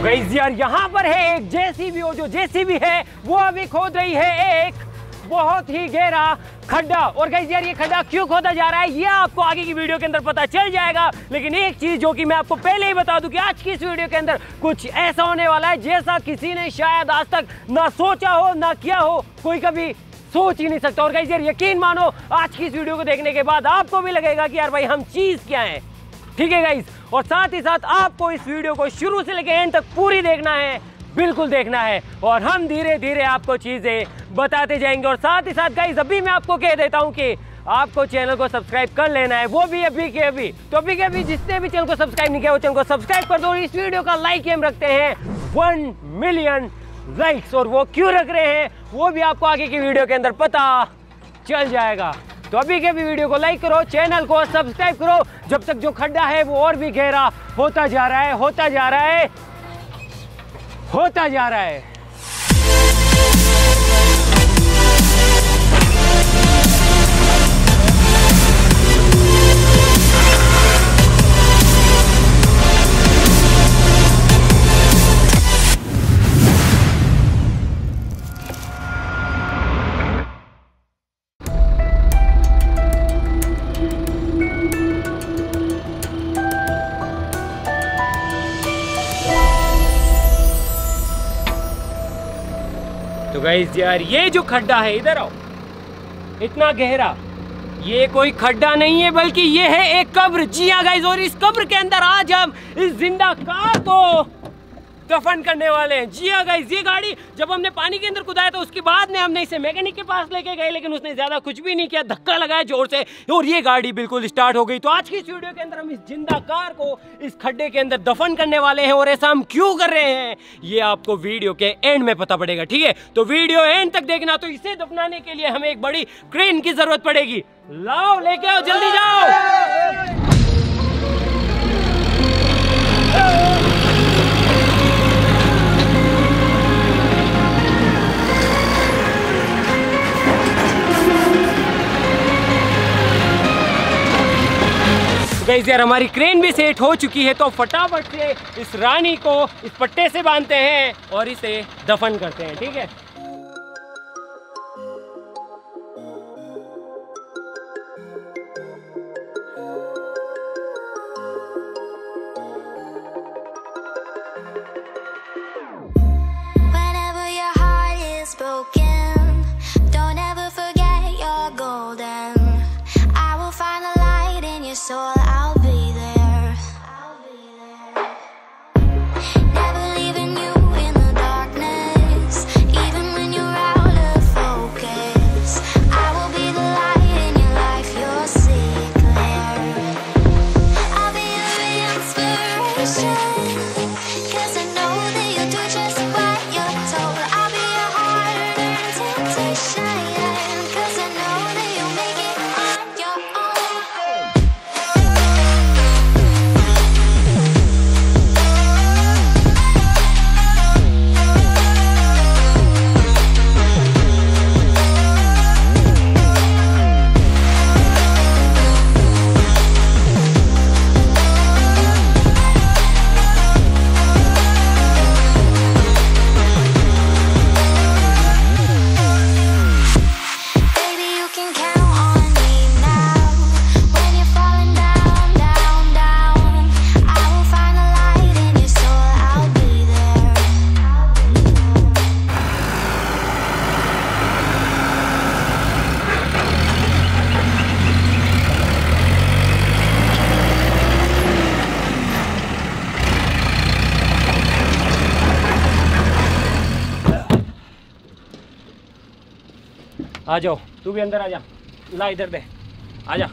Guys यार, यहाँ पर है एक जेसीबी और जो जेसीबी है, वो अभी खोद रही है एक बहुत ही गहरा खड्डा। और गाइस यार, ये खड्डा क्यों खोदा जा रहा है, ये आपको आगे की वीडियो के अंदर पता चल जाएगा। लेकिन एक चीज़ जो कि मैं आपको पहले ही बता दूँ कि आज की इस वीडियो के अंदर कुछ ऐसा होने वाला है, जैसा किसी ने शायद आज तक ना सोचा हो, ना किया हो, कोई कभी सोच ही नहीं सकता। और गाइस यार, यकीन मानो, आज की इस वीडियो को देखने के बाद आपको भी लगेगा कि यार भाई, हम चीज़ क्या है? ठीक है गाइस और साथ ही साथ आपको इस वीडियो को शुरू से लेकर एंड तक पूरी देखना है, बिल्कुल देखना है। और हम धीरे धीरे आपको चीज़ें बताते जाएँगे। और साथ ही साथ गाइस अभी मैं आपको कह देता हूँ कि आपको चैनल को सब्सक्राइब कर लेना है। वो भी अभी के अभी। तो अभी के अभी जिसने भी चैनल को सब्सक्राइब नहीं किया, वो चैनल को सब्सक्राइब कर दो। इस वीडियो का लाइक हम रखते हैं वन मिलियन लाइक्स और वो क्यों रख रहे हैं, वो भी आपको आगे की वीडियो के अंदर पता चल जाएगा। तो अभी के भी वीडियो को लाइक करो चैनल को सब्सक्राइब करो। जब तक जो खड्डा है वो और भी गहरा होता जा रहा है, होता जा रहा है, होता जा रहा है। गाइस यार ये जो खड्डा है इधर आओ इतना गहरा ये कोई खड्डा नहीं है बल्कि ये है एक कब्र जी हाँ गाइस और इस कब्र के अंदर आज हम इस ज़िंदा का को दफन करने वाले हैं। जी हाँ गाइस ये गाड़ी जब हमने पानी के अंदर कुदाया तो उसके बाद में हमने इसे मैकेनिक के पास लेके गए, लेकिन उसने ज़्यादा कुछ भी नहीं किया, धक्का लगाया ज़ोर से, और ये गाड़ी बिल्कुल स्टार्ट हो गई। तो आज की इस वीडियो के अंदर हम इस ज़िंदा कार को इस खड्डे के अंदर दफन करने वाले हैं, और ऐसा हम क्यों कर रहे हैं, ये आपको वीडियो के एंड में पता पड़ेगा, ठीक है? तो वीडियो एंड तक देखना तो इसे दफनाने के लिए हमें एक बड़ी क्रेन की ज़रूरत पड़ेगी। लाओ, लेके आओ, जल्दी जाओ! गाइस यार हमारी क्रेन भी सेट हो चुकी है तो फटाफट से इस रानी को इस पट्टे से बांधते हैं और इसे दफन करते हैं ठीक है? Broken, आ जाओ, तू भी अंदर आ जा। ला इधर दे। आ जा।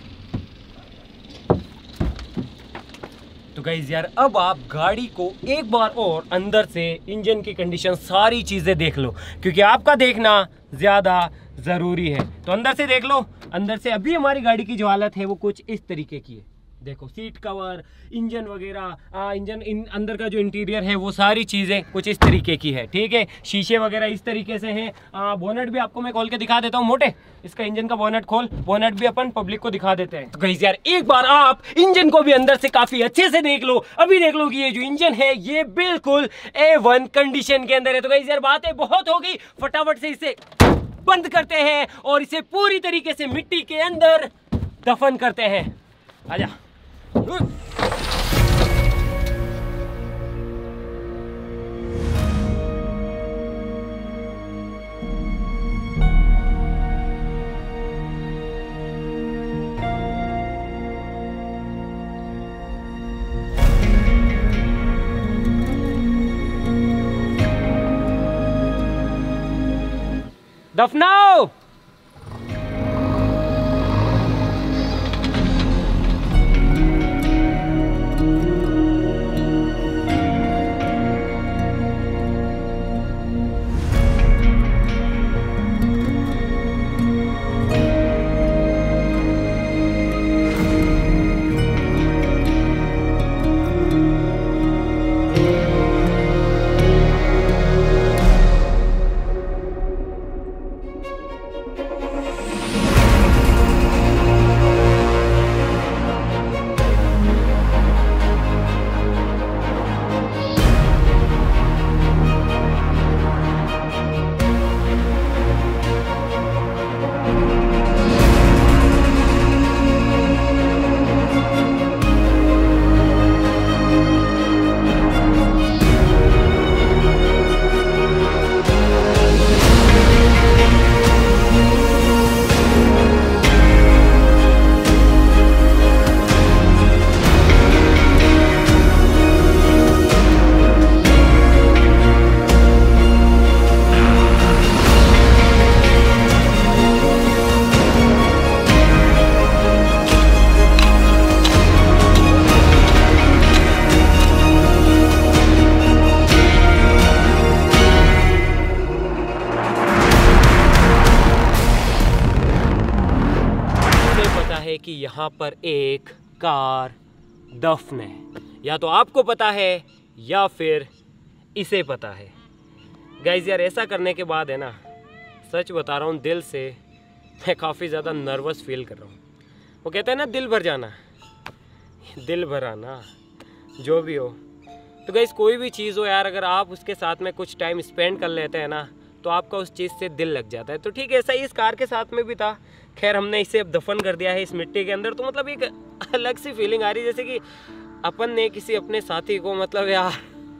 तो गाइज़ यार, अब आप गाड़ी को एक बार और अंदर से इंजन की कंडीशन सारी चीज़ें देख लो, क्योंकि आपका देखना ज़्यादा ज़रूरी है। तो अंदर से देख लो, अंदर से अभी हमारी गाड़ी की जो हालत है वो कुछ इस तरीके की है। देखो सीट कवर इंजन वगैरह इंजन इन अंदर का जो इंटीरियर है, वो सारी चीज़ें कुछ इस तरीके की है, ठीक है? शीशे वगैरह इस तरीके से हैं। बोनट भी आपको मैं खोल के दिखा देता हूँ, मोटे। इसका इंजन का बोनट खोल। बोनट भी अपन पब्लिक को दिखा देते हैं। तो यार, एक बार आप इंजन को भी अंदर से काफ़ी अच्छे से देख लो। अभी देख लो कि ये जो इंजन है, ये बिल्कुल ए वन कंडीशन के अंदर है। तो कहीं यार, बातें बहुत हो गई फटाफट से इसे बंद करते हैं और इसे पूरी तरीके से मिट्टी के अंदर दफन करते हैं। आजा। दफनाओ कि यहाँ पर एक कार दफन है। या तो आपको पता है, या फिर इसे पता है। गाइज़ यार, ऐसा करने के बाद है ना, सच बता रहा हूँ, दिल से मैं काफ़ी ज़्यादा नर्वस फील कर रहा हूँ। वो कहते हैं ना, दिल भर जाना। दिल भर आना जो भी हो। तो गाइज़ कोई भी चीज़ हो यार, अगर आप उसके साथ में कुछ टाइम स्पेंड कर लेते हैं ना तो आपका उस चीज़ से दिल लग जाता है। तो ठीक है, ऐसा ही इस कार के साथ में भी था। खैर, हमने इसे अब दफन कर दिया है इस मिट्टी के अंदर। तो मतलब एक अलग सी फीलिंग आ रही है, जैसे कि अपन ने किसी अपने साथी को मतलब यार,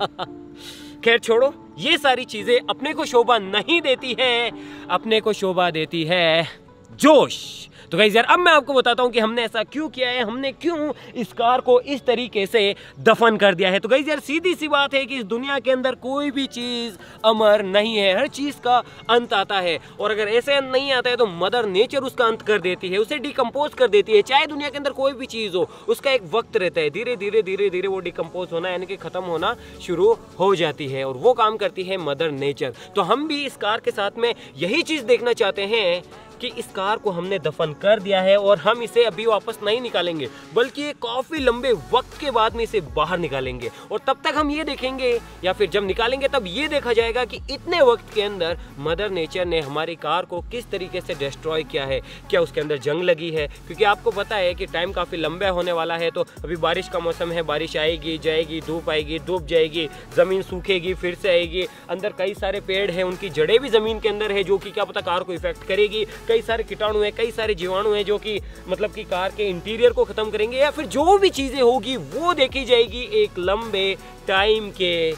खैर, छोड़ो। ये सारी चीज़ें अपने को शोभा नहीं देती है, अपने को शोभा देती है जोश। तो गाइज़ यार, अब मैं आपको बताता हूँ कि हमने ऐसा क्यों किया है, हमने क्यों इस कार को इस तरीके से दफन कर दिया है। तो गाइज़ यार सीधी सी बात है कि इस दुनिया के अंदर कोई भी चीज़ अमर नहीं है, हर चीज़ का अंत आता है। और अगर ऐसे अंत नहीं आता है तो मदर नेचर उसका अंत कर देती है, उसे डिकम्पोज कर देती है। चाहे दुनिया के अंदर कोई भी चीज़ हो, उसका एक वक्त रहता है। धीरे धीरे धीरे धीरे वो डिकम्पोज होना, यानी कि ख़त्म होना शुरू हो जाती है और वो काम करती है मदर नेचर तो हम भी इस कार के साथ में यही चीज़ देखना चाहते हैं कि इस कार को हमने दफन कर दिया है और हम इसे अभी वापस नहीं निकालेंगे, बल्कि काफ़ी लंबे वक्त के बाद में इसे बाहर निकालेंगे। और तब तक हम ये देखेंगे, या फिर जब निकालेंगे, तब ये देखा जाएगा कि इतने वक्त के अंदर मदर नेचर ने हमारी कार को किस तरीके से डिस्ट्रॉय किया है। क्या उसके अंदर जंग लगी है? क्योंकि आपको पता है कि टाइम काफ़ी लंबा होने वाला है तो अभी बारिश का मौसम है, बारिश आएगी, जाएगी, धूप आएगी डूब जाएगी, ज़मीन सूखेगी, फिर से आएगी। अंदर कई सारे पेड़ हैं, उनकी जड़ें भी ज़मीन के अंदर है, जो कि क्या पता कार को इफ़ेक्ट करेगी। कई सारे कीटाणु हैं, कई सारे जीवाणु हैं जो कि मतलब कि कार के इंटीरियर को ख़त्म करेंगे या फिर जो भी चीज़ें होगी, वो देखी जाएगी एक लंबे टाइम के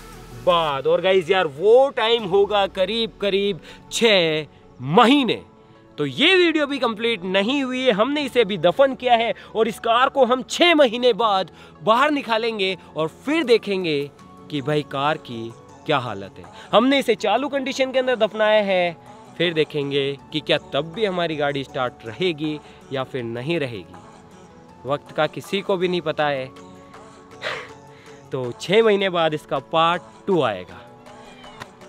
बाद। और गाइज़ यार, वो टाइम होगा करीब करीब छ महीने। तो ये वीडियो भी कंप्लीट नहीं हुई है, हमने इसे भी दफन किया है और इस कार को हम छः महीने बाद बाहर निकालेंगे और फिर देखेंगे कि भाई कार की क्या हालत है। हमने इसे चालू कंडीशन के अंदर दफनाया है फिर देखेंगे कि क्या तब भी हमारी गाड़ी स्टार्ट रहेगी या फिर नहीं रहेगी। वक्त का किसी को भी नहीं पता है। तो छः महीने बाद इसका पार्ट टू आएगा।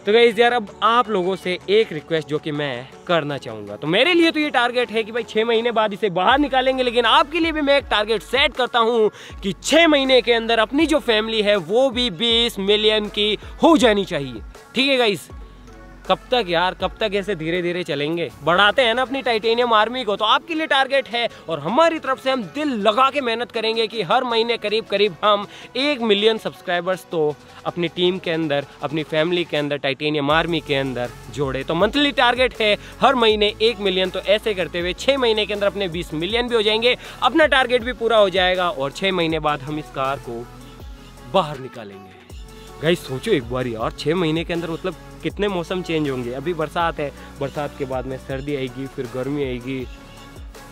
तो गई यार, अब आप लोगों से एक रिक्वेस्ट जो कि मैं करना चाहूँगा। तो मेरे लिए तो ये टारगेट है कि भाई छः महीने बाद इसे बाहर निकालेंगे, लेकिन आपके लिए भी मैं एक टारगेट सेट करता हूँ कि छः महीने के अंदर अपनी जो फैमिली है, वो भी बीस मिलियन की हो जानी चाहिए। ठीक है गाइस कब तक यार, कब तक ऐसे धीरे धीरे चलेंगे? बढ़ाते हैं ना अपनी टाइटेनियम आर्मी को तो आपके लिए टारगेट है। और हमारी तरफ़ से हम दिल लगा के मेहनत करेंगे कि हर महीने करीब करीब हम एक मिलियन सब्सक्राइबर्स तो अपनी टीम के अंदर, अपनी फैमिली के अंदर, टाइटेनियम आर्मी के अंदर जोड़े। तो मंथली टारगेट है हर महीने एक मिलियन तो ऐसे करते हुए छः महीने के अंदर अपने बीस मिलियन भी हो जाएँगे। अपना टारगेट भी पूरा हो जाएगा और छः महीने बाद हम इस कार को बाहर निकालेंगे। गाई सोचो एक बार यार छः महीने के अंदर मतलब कितने मौसम चेंज होंगे? अभी बरसात है, बरसात के बाद में सर्दी आएगी, फिर गर्मी आएगी।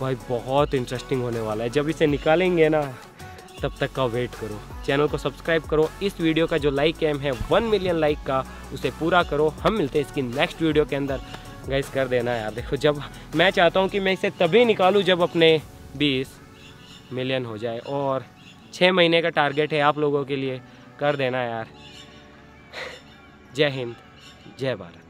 भाई, बहुत इंटरेस्टिंग होने वाला है। जब इसे निकालेंगे ना, तब तक का वेट करो। चैनल को सब्सक्राइब करो। इस वीडियो का जो लाइक एम है वन मिलियन लाइक का, उसे पूरा करो। हम मिलते हैं इसकी नेक्स्ट वीडियो के अंदर। गाइस कर देना यार। देखो, जब मैं चाहता हूँ कि मैं इसे तभी निकालूँ जब अपने बीस मिलियन हो जाए। और छः महीने का टारगेट है आप लोगों के लिए। कर देना यार। जय हिंद जय भारत।